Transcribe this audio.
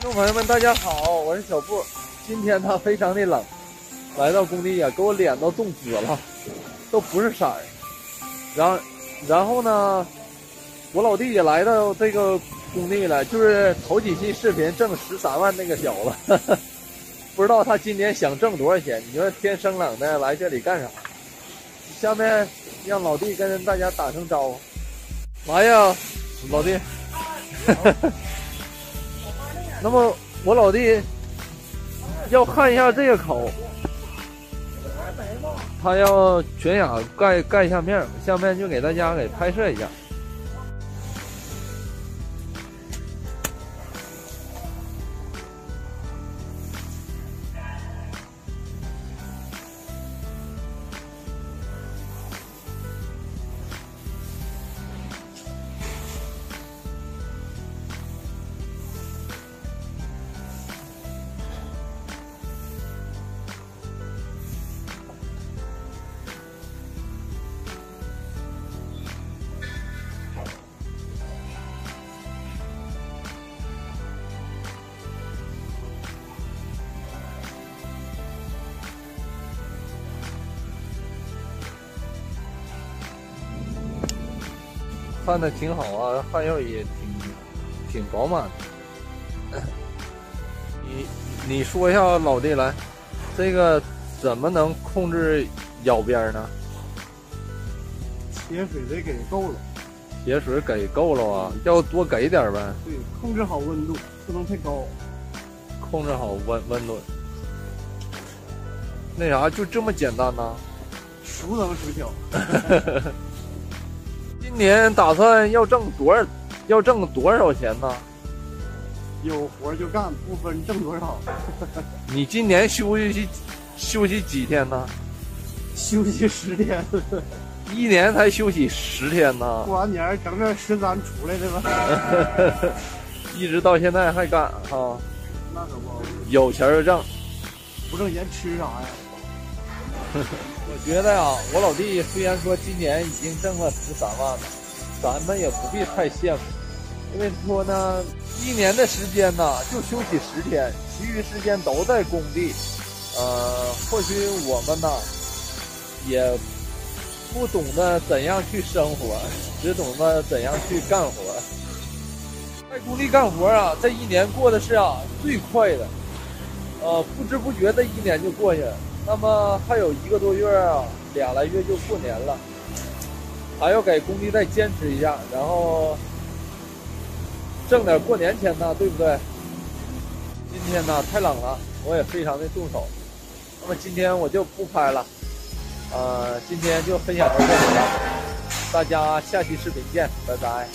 观众朋友们，大家好，我是小布。今天它非常的冷，来到工地呀，给我脸都冻紫了，都不是色儿。然然后呢，我老弟也来到这个工地了，就是头几期视频挣十三万那个小子，不知道他今年想挣多少钱？你说天生冷的来这里干啥？下面让老弟跟大家打声招呼。来呀，老弟。那么我老弟要看一下这个口，他要全雅盖盖下面，下面就给大家给拍摄一下。看的挺好啊，汗肉也挺挺饱满的。你你说一下，老弟来，这个怎么能控制咬边呢？铁水得给够了，铁水给够了啊，要多给点呗。对，控制好温度，不能太高。控制好温温度。那啥，就这么简单呐？熟能生巧。今年打算要挣多少？要挣多少钱呢？有活就干，不分挣多少。你今年休息休息几天呢？休息十天。一年才休息十天呢？过完年整整十三出来的吧。一直到现在还干哈？那可不。有钱就挣，不挣钱吃啥呀？我觉得呀，我老弟虽然说今年已经挣了十三万了，咱们也不必太羡慕，因为说呢，一年的时间呢就休息十天，其余时间都在工地。呃，或许我们呢也不懂得怎样去生活，只懂得怎样去干活。在工地干活啊，这一年过的是啊最快的，呃，不知不觉这一年就过去了。那么还有一个多月啊，俩来月就过年了，还要给工地再坚持一下，然后挣点过年钱呢，对不对？今天呢太冷了，我也非常的冻手。那么今天我就不拍了，呃，今天就分享到这里了，大家下期视频见，拜拜。